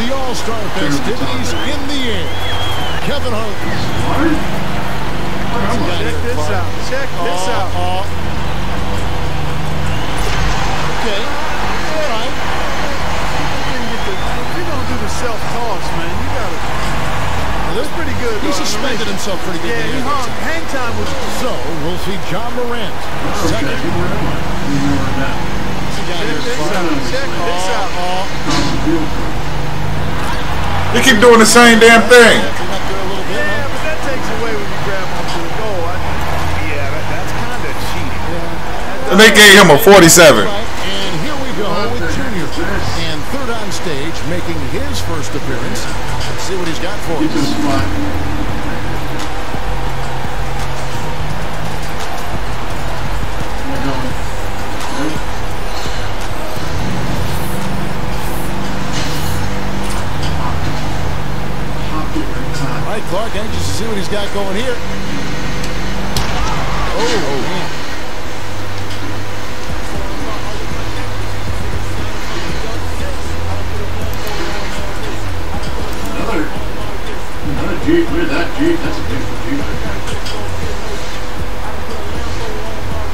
the All-Star festivities in the air. Kevin Harlan. Check this out. Check this Uh, out. uh, okay. All right. If you're going to do the self-toss, man, you got to... That's pretty good. He though. suspended himself pretty good. Yeah, he hung. Hang time was... So we'll see Ja Morant. Second. Check this out. Check this out. You keep doing the same damn thing. backing up there a little bit, Yeah, huh? but that takes away when you grab onto the goal. I, Yeah, that, that's kind of cheating. And they gave him a 47. And here we go with Junior. And third on stage, making his first appearance. Let's see what he's got for us. Clark, anxious to see what he's got going here. Oh, man. Another, another Jeep. Look at that Jeep. That's a beautiful Jeep.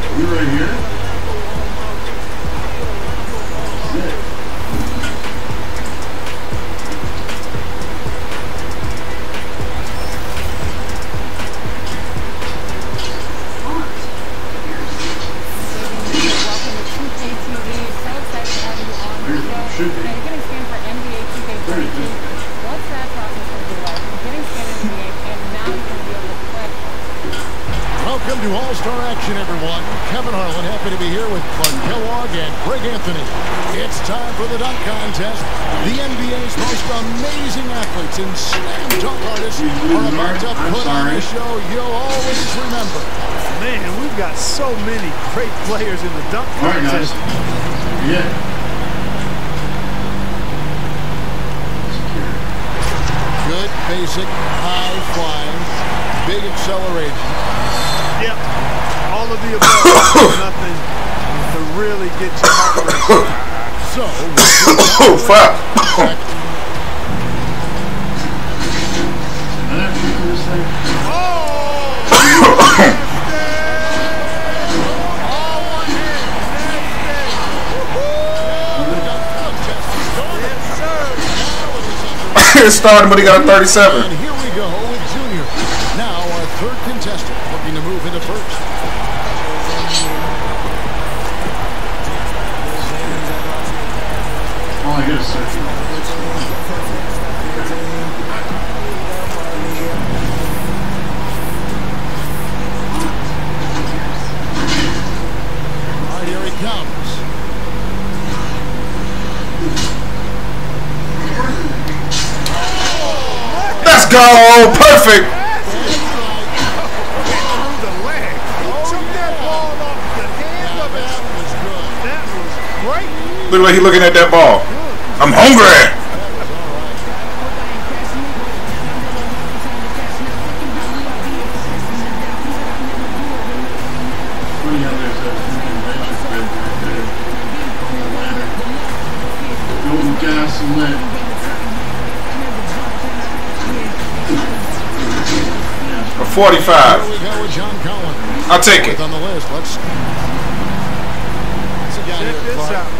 Are we right here? Welcome to All-Star Action, everyone. Kevin Harlan, happy to be here with Clark Kellogg and Greg Anthony. It's time for the dunk contest. The NBA's most amazing athletes and slam dunk artists are about to put on a show you'll always remember. man, we've got so many great players in the dunk All right, guys. contest. Yeah. Good, basic, high flying, big acceleration. Yep. All of the above. nothing to really get heart racing. So, Oh, fuck. Can I have you for this thing? it started, but he got a 37. Contestant looking to move into first. All I get is. All right, here he comes. Let's go. Perfect. Look like he looking at that ball. I'm hungry. A convention bed right there.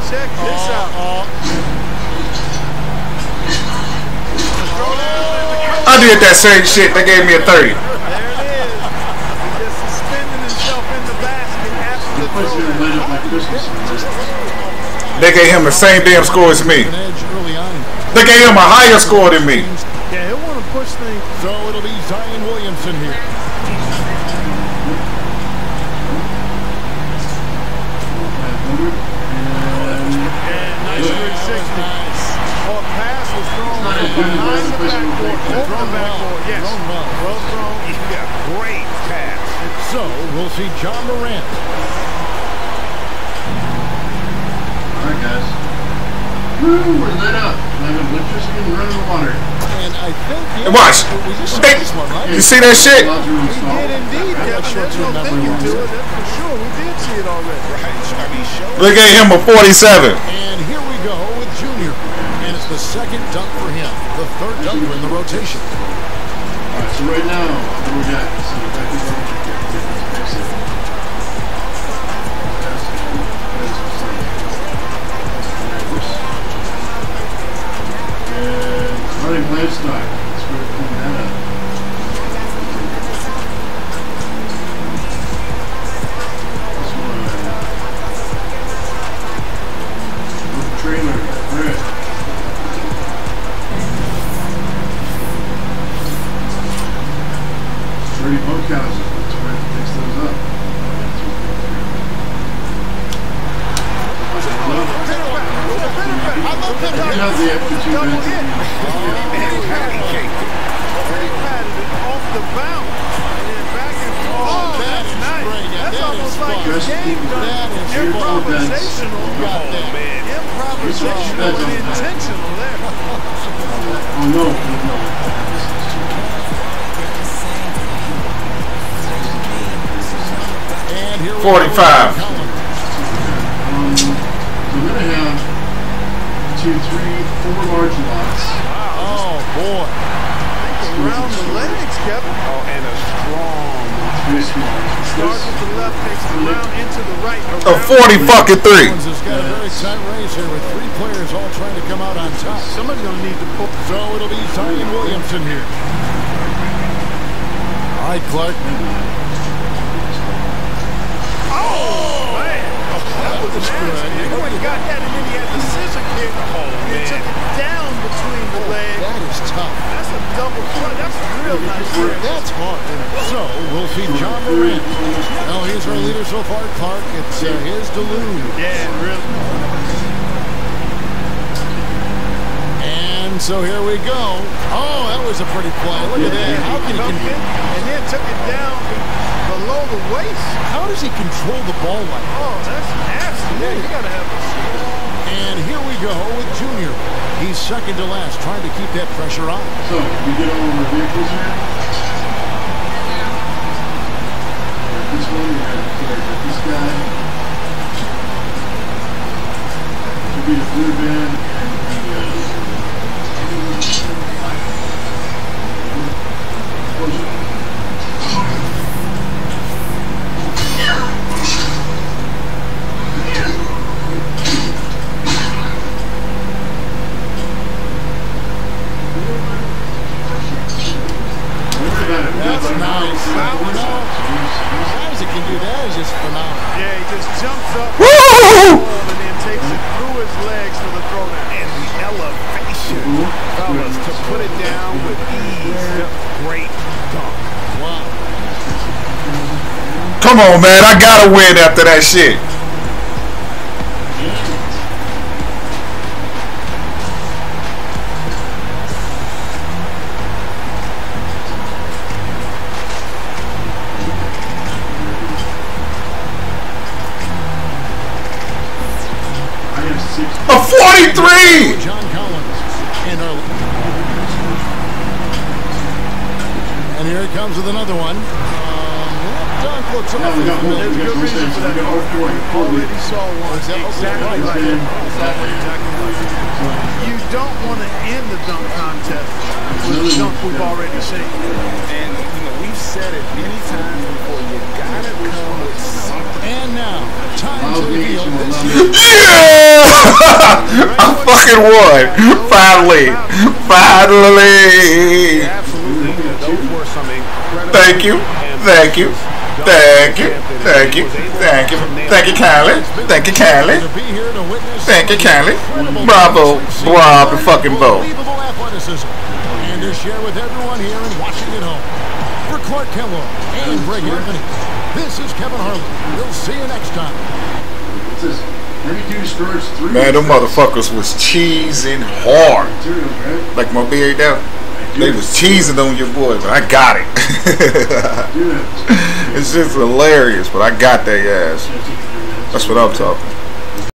Check this Uh, out. uh, I did that same shit. They gave me a 30. There it is. He's just suspending himself in the basket after the The throw. here lit up like Christmas. They gave him the same damn score as me. an edge early on. They gave him a higher score than me. Yeah, he'll want to push things. So it'll be Zion Williamson here. And nice 360. Oh, a pass was thrown Not from as good as behind the the first one. backboard. Over the yes. Thrown well. Well thrown. Yeah, great pass. So we'll see Ja Morant. Alright, guys. Woo, we're lit up. Like electricity and running water. And I think. And watch. We just They- saw this one, right? You see that shit? Lots of We did indeed, I'm not Kevin. sure There's you no remember thinking what it it. That's for sure. We did see it already. Right. I mean, show They gave him a 47. And here we go with Junior. And it's the the second dunk for him, the third dunker in the rotation. All right, so right now, we got? Love that. You the extra Double hit. Patty cake. He patted it off the bounce. And then back and forth. Oh, that that's is nice. That's that almost like a game done. That is fun. improvisational. You got that. man. Improvisational and intentional there. Oh no, no, no. And here we 45. go. Collins. Um, so we're gonna have two, three, four large lots. Oh, boy. Around the legs, Kevin. Oh, and a strong. Three small. Starts with the left, takes it around into the right. A 40 fucking three. Collins has got a very tight race here with three players all trying to come out on top. Somebody's going to need to pull. So it'll be Zion Williamson here. All right, Clark. Oh, man. Oh, that was was nasty. That's hard. So we'll see Ja Morant. Now he's our leader so far, Clark. It's uh, his lose. Yeah, really. And so here we go. Oh, that was a pretty play. Look at that. How can he it, and then took it down below the waist. how does he control the ball like that? Oh, that's nasty. Yeah, you got to have a And here we go with Junior. He's second to last, trying to keep that pressure on. So, we get all our vehicles here. This one, we got this guy. Should be the blue van and the, uh, Porsche. That's nice. You know, guys that can do that is just phenomenal. Yeah, he just jumps up Woo! and then takes it through his legs for the throwdown. And the elevation, mm-hmm. fellas, to put it down with ease. Great dunk. Wow. Come on, man. I gotta win after that shit. 43! John Collins. And our And here he comes with another one. Um, dunk looks Yeah, we got awfully one. familiar. We got four cents. We got all four. Already saw one. Is that what was exactly right? like Then, that. that way. Exactly like that. You don't want to end the dunk contest with a dunk we've already seen. And, you know, we've said it many times before. You gotta come with something. And now, time to reveal this will Yeah! I fucking won. Finally. Finally. Absolutely. Those were some incredible. Thank you. Thank you. Thank you. Thank you. Thank you. Thank you kindly. Thank you kindly. to be here to witness Thank you some kindly. Bravo. moments we've. Bravo fucking Bo. And to share with everyone here and watching at home. For Clark Kellogg and Greg Anthony, this is Kevin Harlan. We'll see you next time. What's this? Thirty-two skirts, three. Man, them motherfuckers was cheesing hard. Like my beard there. They was cheesing on your boy, but I got it. It's just hilarious, but I got their ass. That's That's what I'm talking.